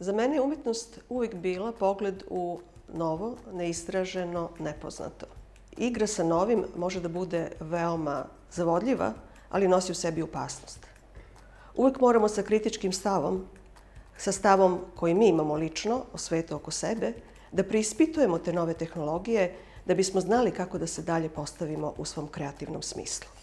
Za mene je umjetnost uvijek bila pogled u novo, neistraženo, nepoznato. Igra sa novim može da bude veoma zavodljiva, ali nosi u sebi opasnost. Uvijek moramo sa kritičkim stavom, sa stavom koji mi imamo lično o svetu oko sebe, da preispitujemo te nove tehnologije da bismo znali kako da se dalje postavimo u svom kreativnom smislu.